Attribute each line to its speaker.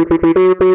Speaker 1: Thank you.